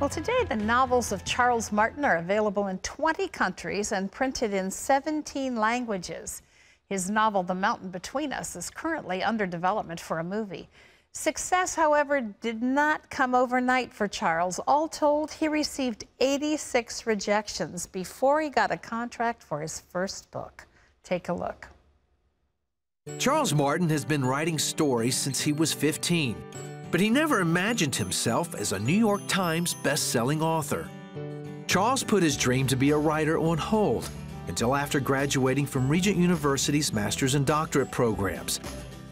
Well, today the novels of Charles Martin are available in 20 countries and printed in 17 languages. His novel, The Mountain Between Us, is currently under development for a movie. Success, however, did not come overnight for Charles. All told, he received 86 rejections before he got a contract for his first book. Take a look. Charles Martin has been writing stories since he was 15 but he never imagined himself as a New York Times best-selling author. Charles put his dream to be a writer on hold until after graduating from Regent University's master's and doctorate programs.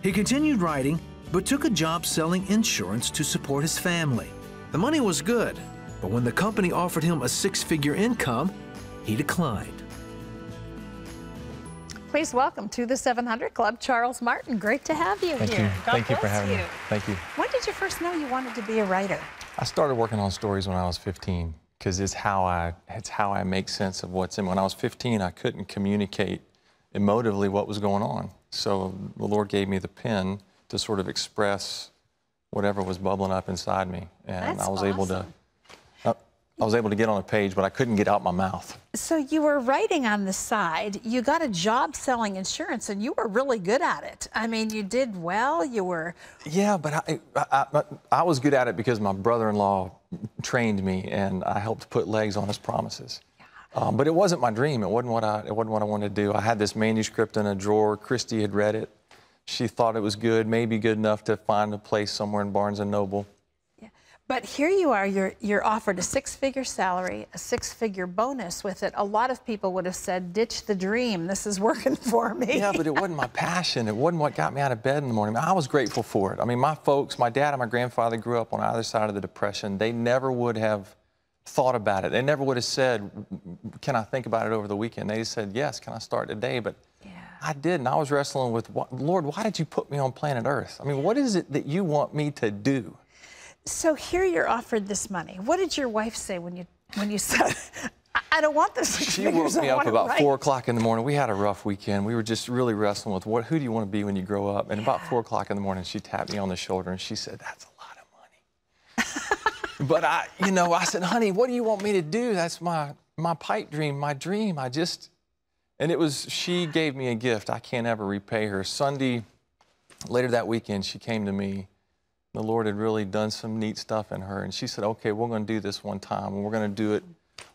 He continued writing, but took a job selling insurance to support his family. The money was good, but when the company offered him a six-figure income, he declined. Please welcome to the 700 Club, Charles Martin. Great to have you Thank here. You. God Thank you for having you. me. Thank you. When did you first know you wanted to be a writer? I started working on stories when I was 15 because it's how I it's how I make sense of what's in. When I was 15, I couldn't communicate emotively what was going on. So the Lord gave me the pen to sort of express whatever was bubbling up inside me, and That's I was awesome. able to. I was able to get on a page, but I couldn't get out my mouth. So you were writing on the side. You got a job selling insurance, and you were really good at it. I mean, you did well. You were. Yeah, but I, I, I, I was good at it because my brother-in-law trained me, and I helped put legs on his promises. Um, but it wasn't my dream. It wasn't what I. It wasn't what I wanted to do. I had this manuscript in a drawer. Christy had read it. She thought it was good, maybe good enough to find a place somewhere in Barnes and Noble. But here you are. You're you're offered a six-figure salary, a six-figure bonus with it. A lot of people would have said, "Ditch the dream. This is working for me." Yeah, but it wasn't my passion. It wasn't what got me out of bed in the morning. I was grateful for it. I mean, my folks, my dad and my grandfather grew up on either side of the Depression. They never would have thought about it. They never would have said, Can I think about it over the weekend? They said, Yes, can I start today? But Yeah. I did, and I was wrestling with, Lord, why did you put me on planet Earth? I mean, what is it that you want me to do? So here you're offered this money. What did your wife say when you when you said, "I- "I don't want this"? She woke me up about right"? four o'clock in the morning. We had a rough weekend. We were just really wrestling with what, who do you want to be when you grow up? And about four o'clock in the morning, she tapped me on the shoulder and she said, "That's a lot of money." but I, you know, I said, "Honey, what do you want me to do? That's my my pipe dream, my dream. I just," and it was. She gave me a gift. I can't ever repay her. Sunday, later that weekend, she came to me. The Lord had really done some neat stuff in her, and she said, "Okay, we're going to do this one time, and we're going to do it."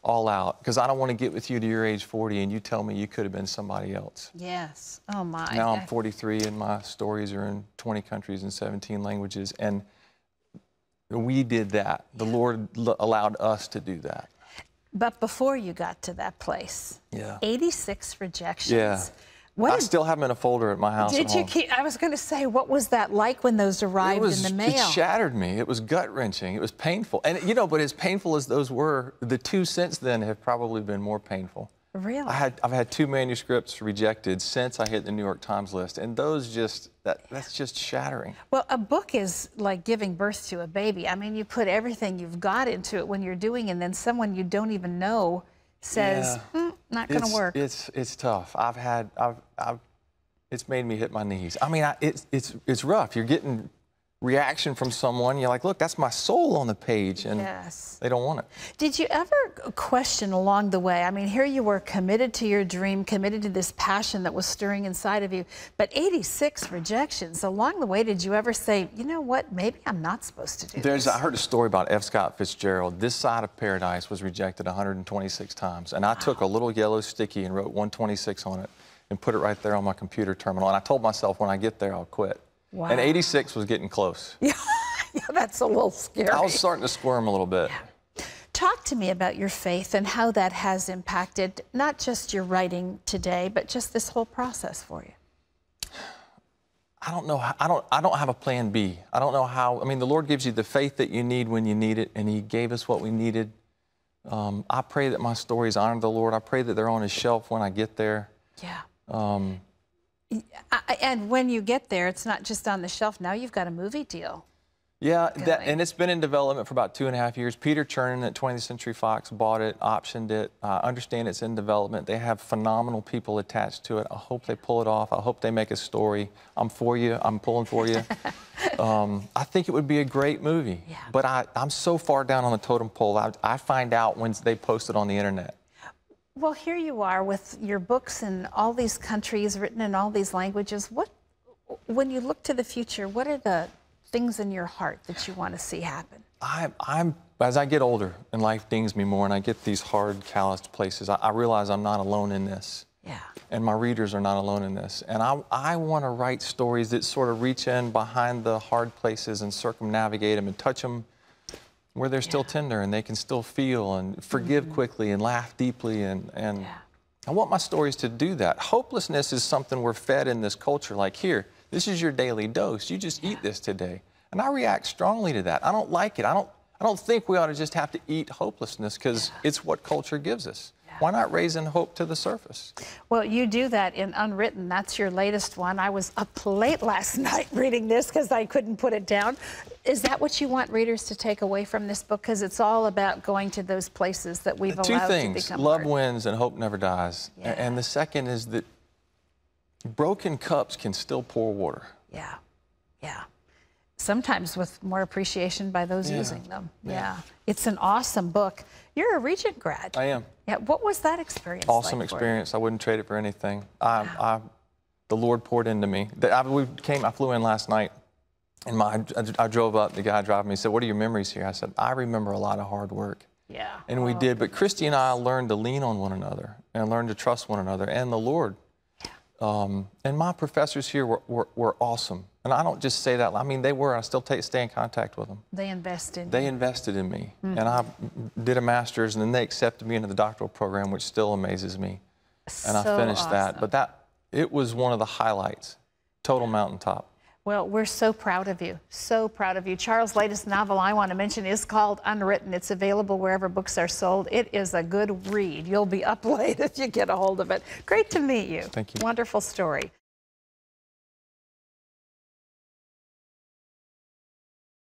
all out because I don't want to get with you to your age 40 and you tell me you could have been somebody else. Yes. Oh my. Now I'm 43 and my stories are in 20 countries and 17 languages and we did that. The Lord l- allowed us to do that. But before you got to that place, Yeah. 86 rejections. Yeah. What I did, still have them in a folder at my house. did you keep? I was going to say, what was that like when those arrived was, in the mail? it shattered me. It was gut wrenching. It was painful. And you know, but as painful as those were, the two since then have probably been more painful. Really? I had I've had two manuscripts rejected since I hit the New York Times list, and those just that that's just shattering. Well, a book is like giving birth to a baby. I mean, you put everything you've got into it when you're doing, it, and then someone you don't even know says, Yeah. "Hmm, "Not going to work." It's it's tough. I've had I've I've it's made me hit my knees. I mean, I, it's it's it's rough. You're getting reaction from someone. You're like, look, that's my soul on the page, and Yes. they don't want it. Did you ever question along the way? I mean, here you were committed to your dream, committed to this passion that was stirring inside of you, but 86 rejections. Along the way, did you ever say, you know what, maybe I'm not supposed to do There's, this? I heard a story about F. Scott Fitzgerald. This side of paradise was rejected 126 times. And I took a little yellow sticky and wrote 126 on it and put it right there on my computer terminal. And I told myself when I get there, I'll quit. Wow. And 86 was getting close. yeah, yeah that's a little scary. I was starting to squirm a little bit. Talk to me about your faith and how that has impacted not just your writing today, but just this whole process for you. I don't know. I don't. I don't have a plan B. I don't know how. I mean, the Lord gives you the faith that you need when you need it, and He gave us what we needed. Um, I pray that my stories honor the Lord. I pray that they're on His shelf when I get there. Yeah. Um, And when you get there, it's not just on the shelf. Now you've got a movie deal. Yeah, that, and it's been in development for about two and a half years. Peter Chernin at 20th Century Fox bought it, optioned it. I understand it's in development. They have phenomenal people attached to it. I hope they pull it off. I hope they make a story. I'm for you. I'm pulling for you. um, I think it would be a great movie. Yeah. But I, I'm so far down on the totem pole. I, I find out when they post it on the internet. Well, here you are with your books in all these countries, written in all these languages. What, when you look to the future, what are the things in your heart that you want to see happen? I, I'm as I get older and life dings me more, and I get these hard, calloused places. I, I realize I'm not alone in this. Yeah. and my readers are not alone in this. And I, I want to write stories that sort of reach in behind the hard places and circumnavigate them and touch them where they're still tender and they can still feel and forgive quickly and laugh deeply. And, and Mm-hmm. Yeah. I want my stories to do that. Hopelessness is something we're fed in this culture. Like, here, this is your daily dose. You just eat this today. And I react strongly to that. I don't like it. I don't, I don't think we ought to just have to eat hopelessness because it's what culture gives us. Why not raising hope to the surface? Well, you do that in Unwritten. That's your latest one. I was up late last night reading this because I couldn't put it down. Is that what you want readers to take away from this book? Because it's all about going to those places that we've Two allowed to things become love hard. wins and hope never dies. Yeah. And the second is that broken cups can still pour water. Yeah, yeah. Sometimes with more appreciation by those Yeah. using them. Yeah. It's an awesome book. You're a Regent grad. I am. Yeah. What was that experience? Awesome like experience. I wouldn't trade it for anything. I, I, the Lord poured into me. I, we came, I flew in last night, and my, I, I drove up. The guy driving me said, "What are your memories here?" I said, "I remember a lot of hard work." Yeah. And we Oh, did. But Christy and I learned to lean on one another and learn to trust one another and the Lord. Um, and my professors here were, were, were awesome. And I don't just say that. I mean, they were. I still take, stay in contact with them. They invest in They invested in me. Hmm. And I did a master's, and then they accepted me into the doctoral program, which still amazes me. And I So finished that. But that, it was one of the highlights. Total mountaintop. Well, we're so proud of you. So proud of you. Charles' latest novel I want to mention is called Unwritten. It's available wherever books are sold. It is a good read. You'll be up late if you get a hold of it. Great to meet you. Thank you. Wonderful story.